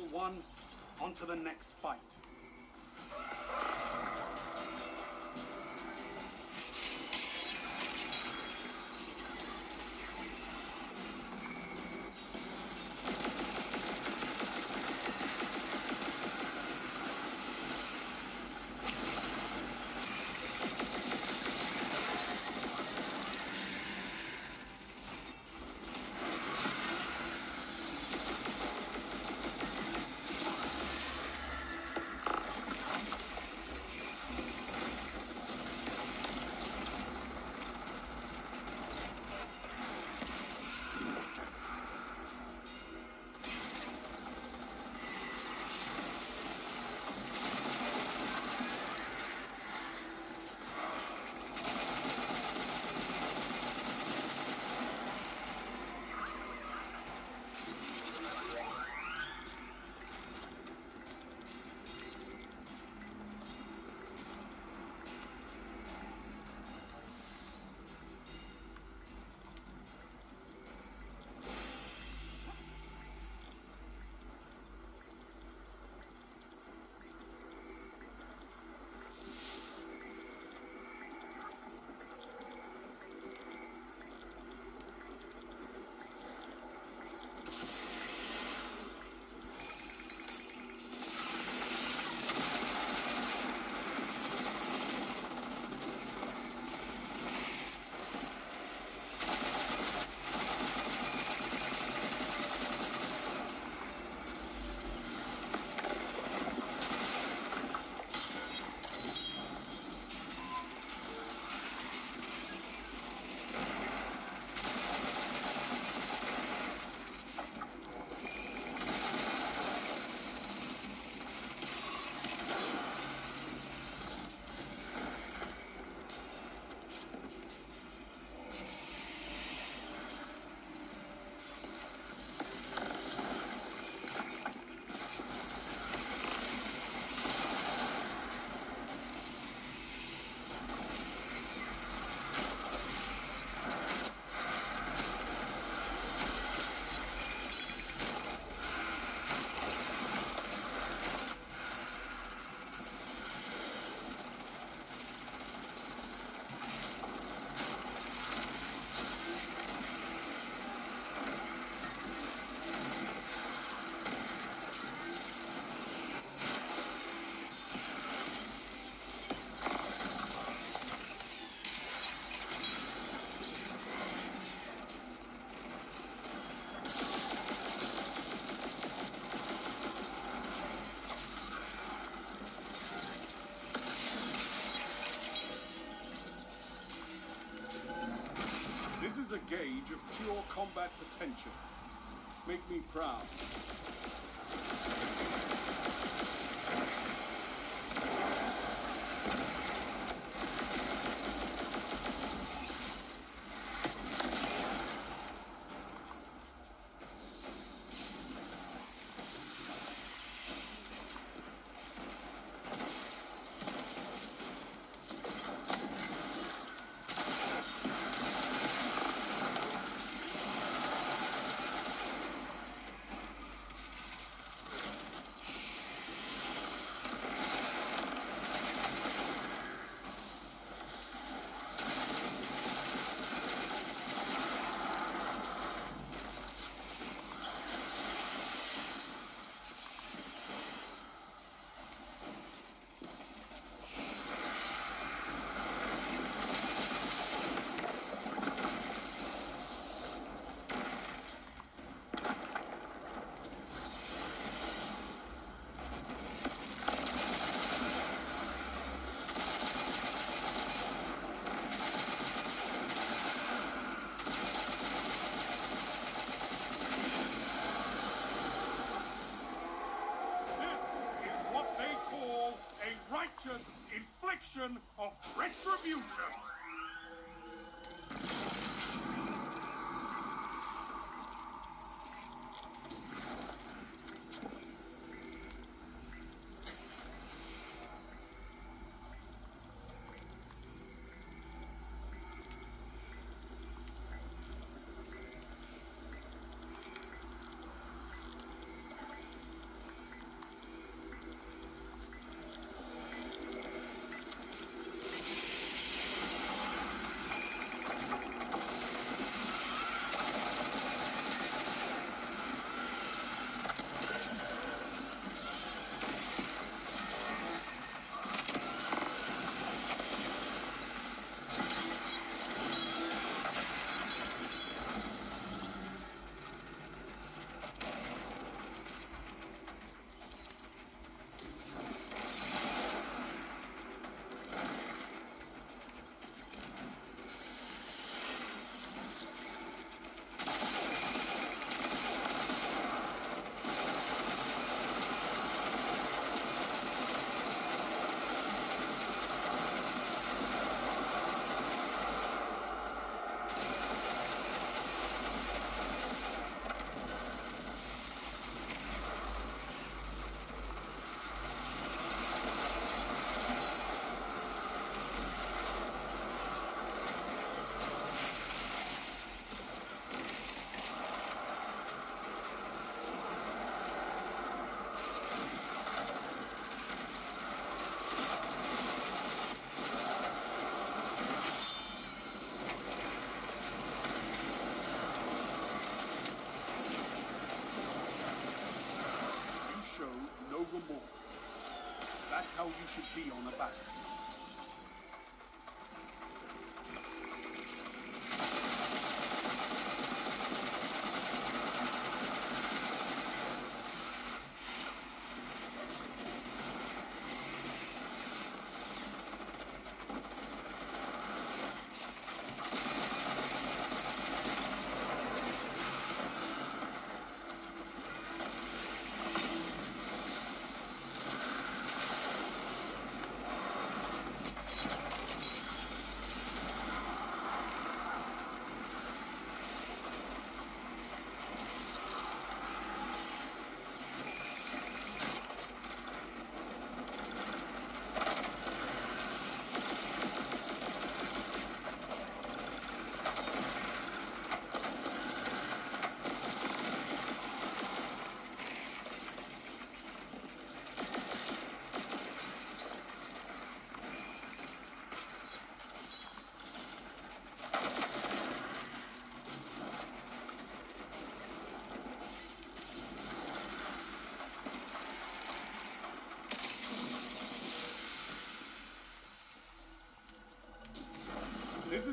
battle won, on to the next fight. Gauge of pure combat potential. Make me proud. Righteous infliction of retribution. You should be on a battlefield.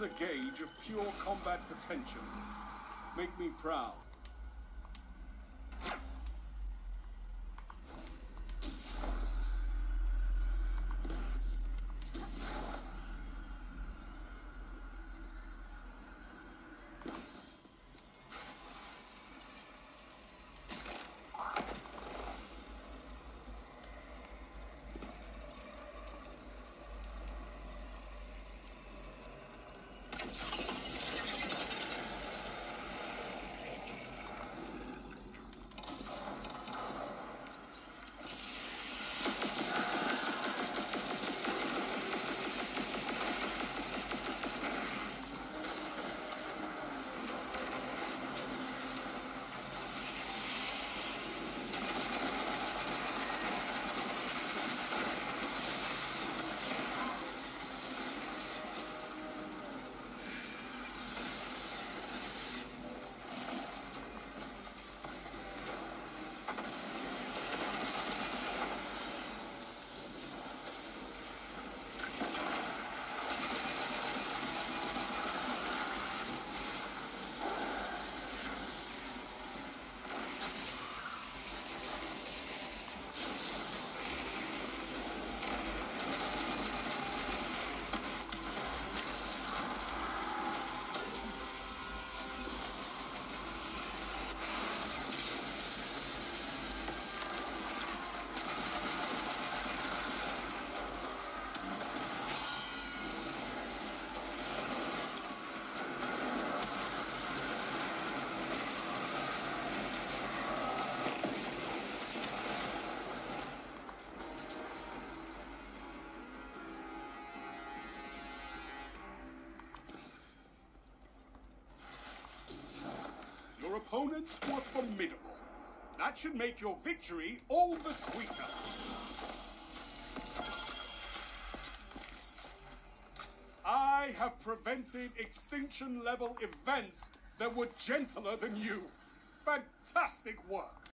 A gauge of pure combat potential. Make me proud. Opponents were formidable. That should make your victory all the sweeter. I have prevented extinction level events that were gentler than you. Fantastic work.